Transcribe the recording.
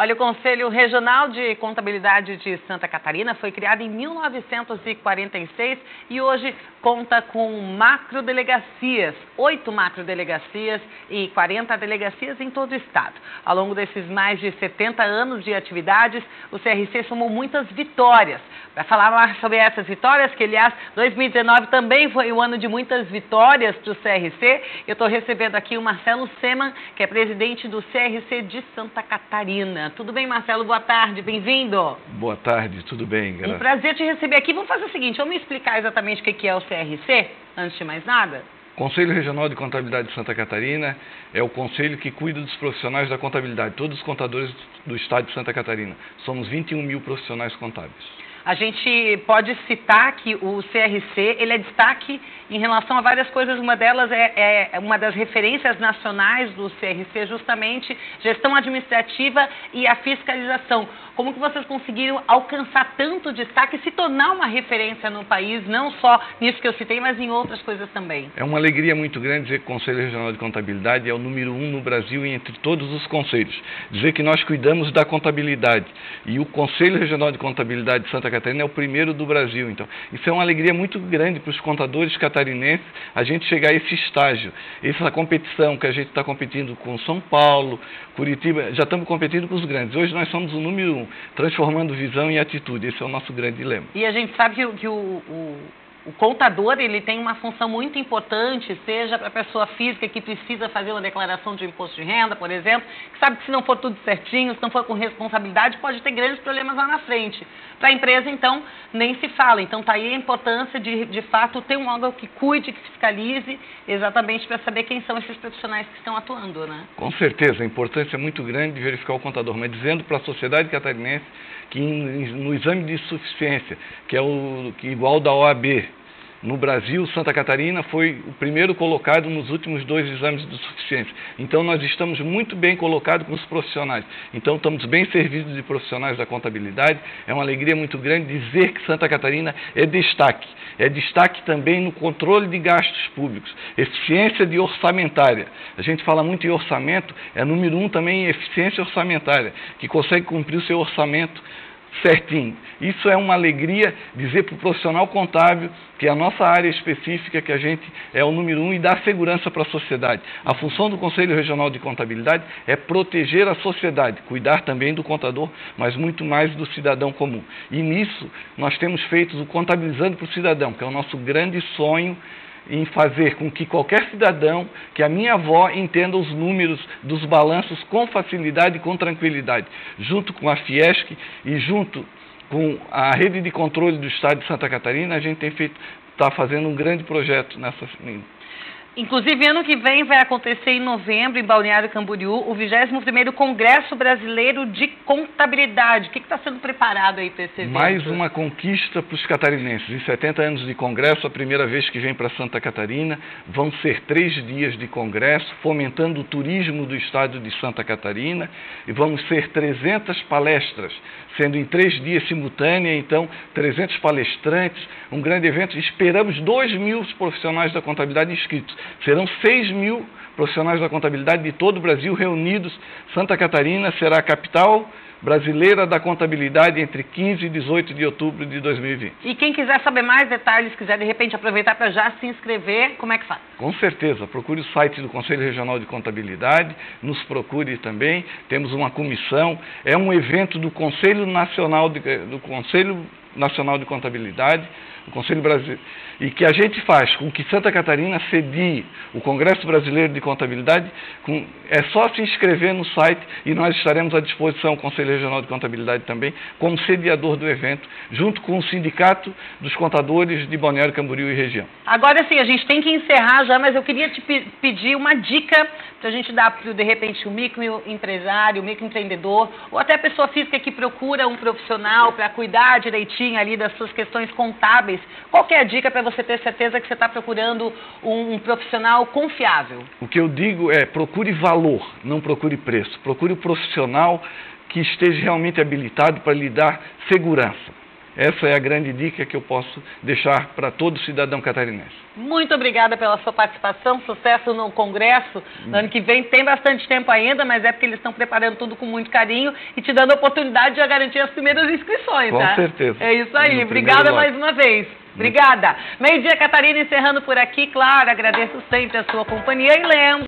Olha, o Conselho Regional de Contabilidade de Santa Catarina foi criado em 1946 e hoje conta com macrodelegacias, oito macrodelegacias e 40 delegacias em todo o estado. Ao longo desses mais de 70 anos de atividades, o CRC somou muitas vitórias. Para falar mais sobre essas vitórias, que aliás 2019 também foi um ano de muitas vitórias para o CRC, eu estou recebendo aqui o Marcelo Seman, que é presidente do CRC de Santa Catarina. Tudo bem, Marcelo? Boa tarde, bem-vindo. Boa tarde, tudo bem, graças. Um prazer te receber aqui. Vamos fazer o seguinte, vamos me explicar exatamente o que é o CRC, antes de mais nada? Conselho Regional de Contabilidade de Santa Catarina é o conselho que cuida dos profissionais da contabilidade, todos os contadores do estado de Santa Catarina. Somos 21 mil profissionais contábeis. A gente pode citar que o CRC ele é destaque em relação a várias coisas. Uma delas é, é uma das referências nacionais do CRC, justamente gestão administrativa e a fiscalização. Como que vocês conseguiram alcançar tanto destaque e se tornar uma referência no país, não só nisso que eu citei, mas em outras coisas também? É uma alegria muito grande dizer que o Conselho Regional de Contabilidade é o número um no Brasil e entre todos os conselhos. Dizer que nós cuidamos da contabilidade e o Conselho Regional de Contabilidade de Santa Catarina é o primeiro do Brasil. Então, isso é uma alegria muito grande para os contadores catarinenses a gente chegar a esse estágio, essa competição que a gente está competindo com São Paulo, Curitiba, já estamos competindo com os grandes. Hoje nós somos o número um transformando visão em atitude. Esse é o nosso grande dilema. E a gente sabe que, que o, o o contador ele tem uma função muito importante, seja para a pessoa física que precisa fazer uma declaração de imposto de renda, por exemplo, que sabe que se não for tudo certinho, se não for com responsabilidade, pode ter grandes problemas lá na frente. Para a empresa, então, nem se fala. Então, está aí a importância de, de fato, ter um órgão que cuide, que fiscalize, exatamente para saber quem são esses profissionais que estão atuando, né? Com certeza, a importância é muito grande de verificar o contador, mas dizendo para a sociedade catarinense que no exame de suficiência, que é o que igual da OAB, no Brasil, Santa Catarina foi o primeiro colocado nos últimos dois exames de suficiência. Então, nós estamos muito bem colocados com os profissionais. Então, estamos bem servidos de profissionais da contabilidade. É uma alegria muito grande dizer que Santa Catarina é destaque. É destaque também no controle de gastos públicos, eficiência de orçamentária. A gente fala muito em orçamento, é número um também em eficiência orçamentária, que consegue cumprir o seu orçamento certinho. Isso é uma alegria dizer para o profissional contábil que a nossa área específica, que a gente é o número um e dá segurança para a sociedade. A função do Conselho Regional de Contabilidade é proteger a sociedade, cuidar também do contador, mas muito mais do cidadão comum. E nisso nós temos feito o Contabilizando para o Cidadão, que é o nosso grande sonho em fazer com que qualquer cidadão, que a minha avó entenda os números dos balanços com facilidade e com tranquilidade, junto com a Fiesc e junto com a rede de controle do Estado de Santa Catarina, a gente tem feito, está fazendo um grande projeto nessa Inclusive, ano que vem vai acontecer em novembro, em Balneário Camboriú, o 21º Congresso Brasileiro de Contabilidade. O que está sendo preparado aí para esse evento? Mais uma conquista para os catarinenses. Em 70 anos de congresso, a primeira vez que vem para Santa Catarina, vão ser três dias de congresso, fomentando o turismo do estado de Santa Catarina, e vamos ser 300 palestras, sendo em três dias simultânea, então 300 palestrantes, um grande evento. Esperamos 2 mil profissionais da contabilidade inscritos. Serão 6 mil profissionais da contabilidade de todo o Brasil reunidos. Santa Catarina será a capital brasileira da contabilidade entre 15 e 18 de outubro de 2020. E quem quiser saber mais detalhes, quiser de repente aproveitar para já se inscrever, como é que faz? Com certeza, procure o site do Conselho Regional de Contabilidade, nos procure também, temos uma comissão, é um evento do Conselho Nacional de, do Conselho Nacional de Contabilidade, o Conselho Brasileiro, e que a gente faz com que Santa Catarina cedie o Congresso Brasileiro de Contabilidade, com, é só se inscrever no site e nós estaremos à disposição, o Conselho Regional de Contabilidade também, como sediador do evento, junto com o Sindicato dos Contadores de Balneário Camboriú e região. Agora sim, a gente tem que encerrar já, mas eu queria te pedir uma dica para a gente dar para, de repente, o microempresário, o microempreendedor, ou até a pessoa física que procura um profissional para cuidar direitinho ali das suas questões contábeis qual é a dica para você ter certeza que você está procurando um, um profissional confiável? O que eu digo é procure valor, não procure preço. Procure o um profissional que esteja realmente habilitado para lhe dar segurança. Essa é a grande dica que eu posso deixar para todo cidadão catarinense. Muito obrigada pela sua participação, sucesso no Congresso. No ano que vem tem bastante tempo ainda, mas é porque eles estão preparando tudo com muito carinho e te dando a oportunidade de garantir as primeiras inscrições, com né? certeza. É isso aí. Obrigada mais uma vez. Obrigada. Meio-dia, Catarina, encerrando por aqui. Claro, agradeço sempre a sua companhia e lembro.